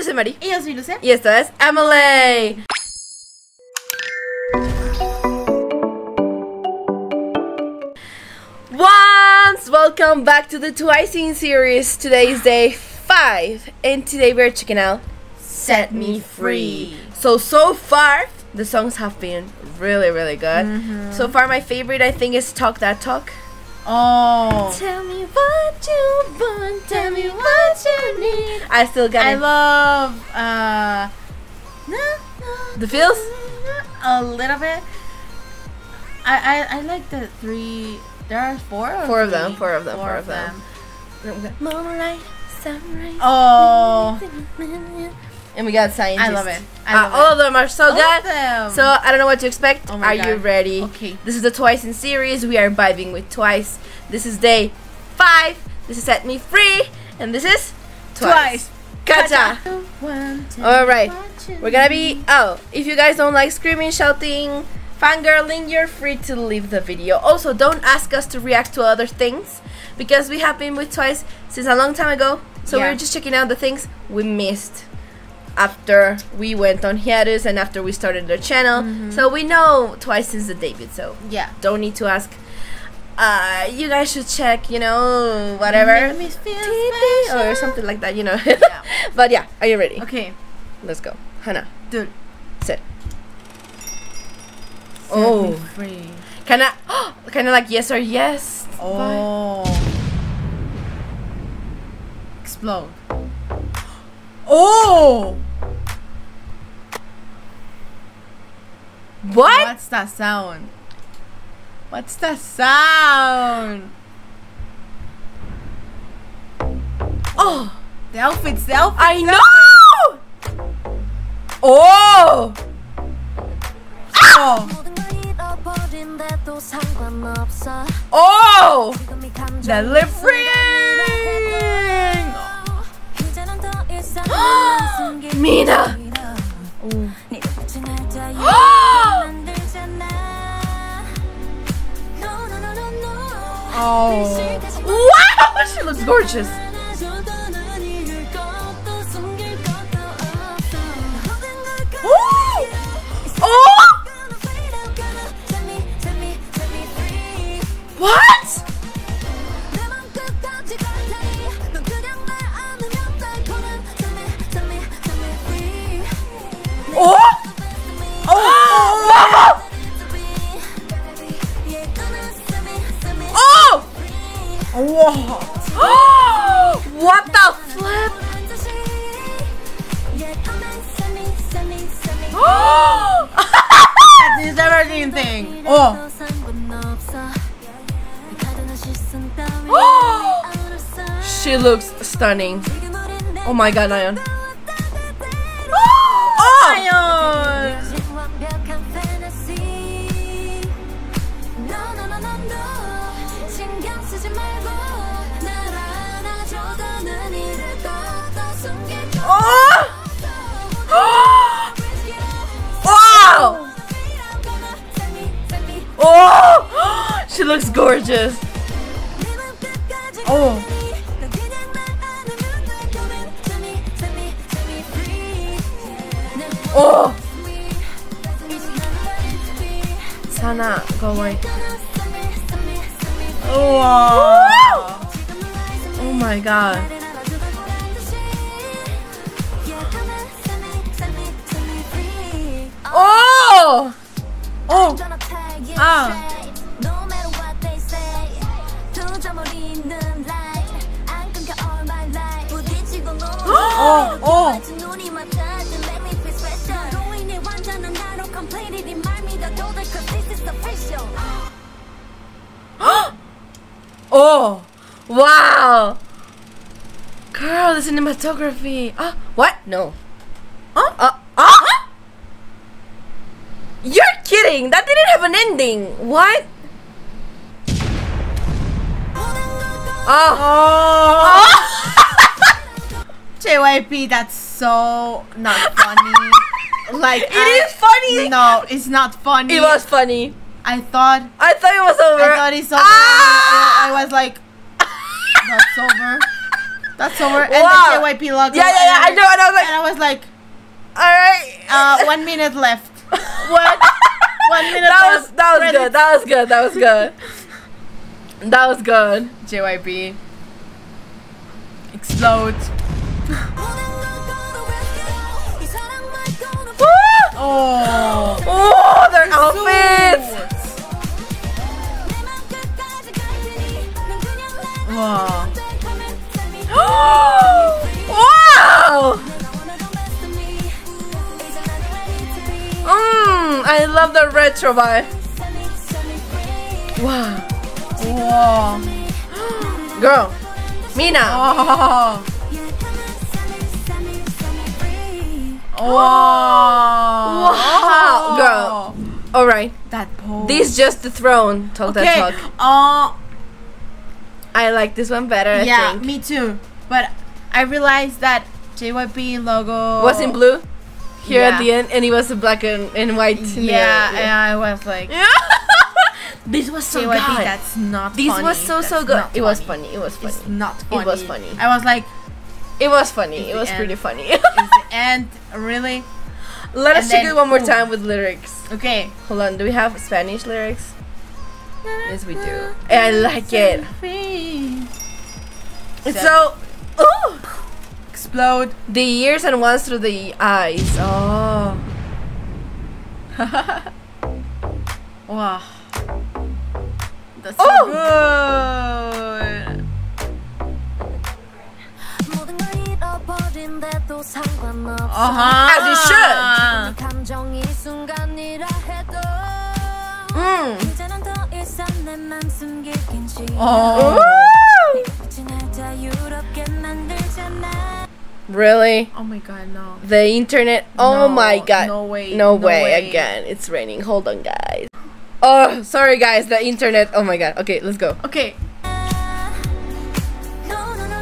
yo soy Mari. Y yo soy Luz. Y esto es Emily. Once, welcome back to the Twicing series. Today is day five, and today we're checking out Set Me Free. So so far, the songs have been really really good. Mm-hmm. So far, my favorite I think is Talk That Talk. Oh. Tell me what you want, tell me what you need. I still got I it. love uh the feels. a little bit. I, I I like the three there are four Four of them, four of them, four of them. Moonlight, sunrise. Oh. And we got scientists. I love it. I Uh, love all it. of them are so All good. So I don't know what to expect. Oh are you ready? Okay. This is the Twicing series. We are vibing with Twice. This is day five. This is Set Me Free. And this is Twice. Gotcha. All right. We're gonna be. Oh, if you guys don't like screaming, shouting, fangirling, you're free to leave the video. Also, don't ask us to react to other things because we have been with Twice since a long time ago. So Yeah. we're just checking out the things we missed after we went on hiatus and after we started their channel. So we know Twice since the debut. So Yeah. don't need to ask. Uh, you guys should check, you know, whatever. Make me feel TV or something like that, you know. Yeah. but yeah, are you ready? Okay. Let's go. Hannah, Dude. sit. Set Oh. free. Kind of, kind of like yes or yes. Oh. Explode. Oh! What? What's that sound? What's that sound? Oh, The outfits, the outfits. I know. Oh, Oh, oh. the lip ring. Mina. Oh. Wow, she looks gorgeous. Whoa. what the flip? That is everything. Oh. oh. she looks stunning. Oh my god, Nayeon. Oh. Iron. Wow! Oh! she looks gorgeous. Oh. Oh! Sana, go away. Wow. Oh my god. Oh! Oh. Ah. Oh, oh. Oh! Wow! Girl, the cinematography. Ah, what? No. Huh? Uh, ah? You're kidding! That didn't have an ending. What? Oh. Oh. JYP, that's so not funny. like It is funny. No, it's not funny. It was funny. I thought. I thought it was over. I thought it's over. Ah! I, I was like, that's over. That's over. And Wow. the JYP logo. Yeah, yeah, yeah. I know, and I was like, And I was like. All right. uh, one minute left. What? One minute That left. was that was Credits. good. That was good. That was good. That was good. JYP. Explode. Oh. Oh, their outfits. Wow. wow. I love the retro vibe. Wow. Wow. Girl, Mina. Oh. Wow. Wow, girl. All right. That pose. This just the throne. Talk okay. that talk. Uh, I like this one better. I yeah, think. me too. But I realized that JYP logo was in blue here at the end, and it was a black and, and white. Yeah, Yeah, and I was like, this was so JYP, good. that's not. this funny. was so so good. It was funny. It was funny. It's not funny. It was funny. I was like, It was funny. It was end. pretty funny. and really? Let us And check it one more ooh. time with lyrics. Okay. Hold on. Do we have Spanish lyrics? Yes, we do. And I like it. It's so. Ooh explode the ears and once through the eyes. Oh. wow. That's so oh! good. Uh-huh. As you should. Mm. Oh. Really? Oh my god, no. The internet. Oh No, my god. no way, No, no way. way. Again. It's raining. Hold on, guys. Oh, sorry, guys. The internet. Oh my god. Okay, let's go. Okay. No, no, no,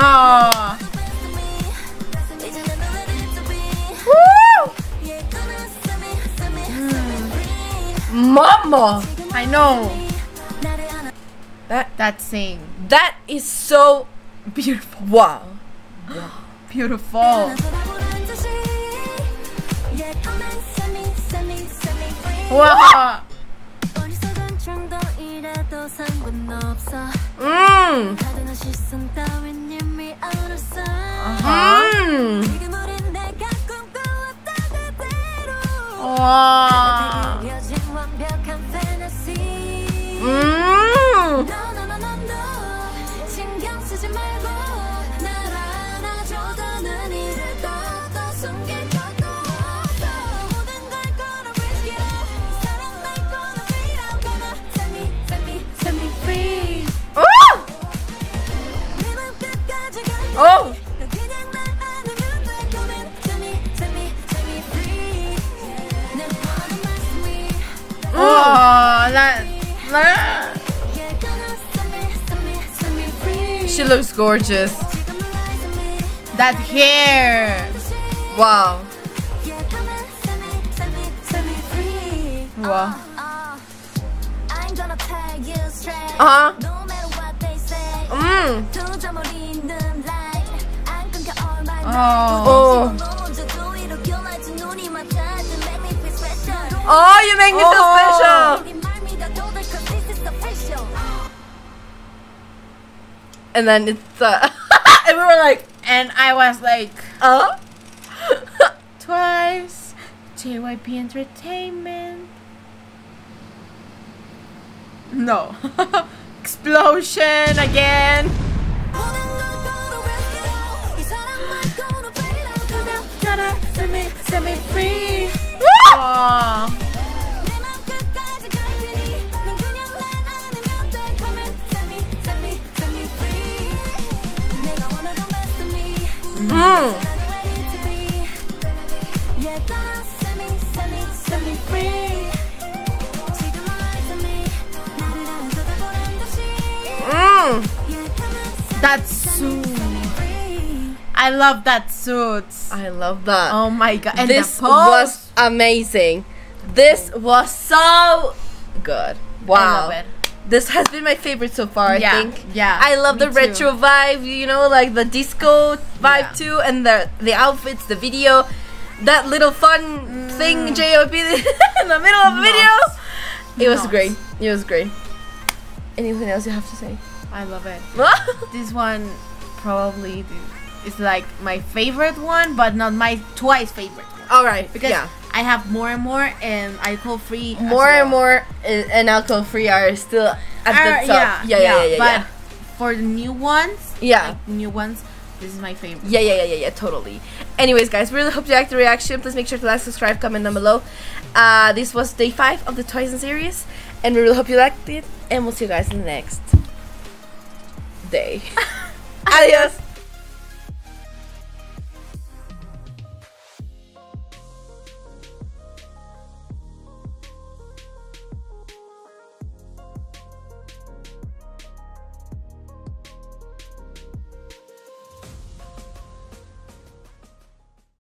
Oh. Woo! Mm. Mama! I know. That that scene. That is so beautiful. Wow. wow. beautiful. Wow. 음. 아하. 음. 와. It looks gorgeous. That hair. Wow. Wow. Uh huh. Mm. Oh. Oh. Oh, you make me oh. so special. and then it's uh, and we were like, and I was like, uh, twice, JYP Entertainment. No, explosion again. Me, me free. Oh. 듯이 That suit. I love that suit. I love that. Oh my god. And this was amazing. This was so good. Wow. I love it. This has been my favorite so far, Yeah, I think. yeah, I love the too. retro vibe, you know, like the disco vibe Yeah. too, and the the outfits, the video, that little fun thing mm. JYP in the middle of the video. It was great. It was great. Anything else you have to say? I love it. This one probably is like my favorite one, but not my twice favorite one. All right, Because yeah. I have more and more and alcohol free. More and more uh, and alcohol free are still at Uh, the top. yeah, yeah, yeah, yeah, But yeah. for the new ones, Yeah. like new ones, this is my favorite. Yeah, yeah, yeah, yeah, yeah, totally. Anyways, guys, we really hope you liked the reaction. Please make sure to like, subscribe, comment down below. Uh, this was day five of the Twicing series, and we really hope you liked it. And we'll see you guys in the next day. Adios.